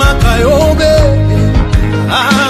makayobe ah.